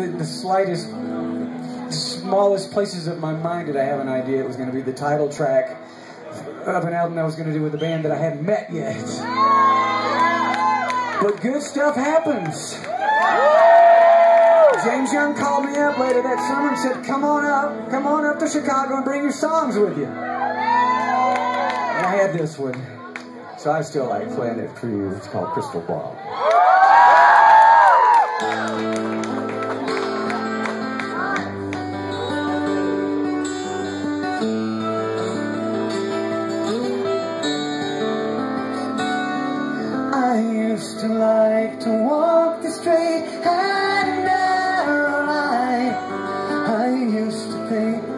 the, the slightest, smallest places of my mind did I have an idea it was going to be the title track of an album I was going to do with a band that I hadn't met yet. But good stuff happens. James Young called me up later that summer and said, come on up, come on up to Chicago and bring your songs with you. And I had this one. So I still like playing it for you. It's called Crystal Ball. used to think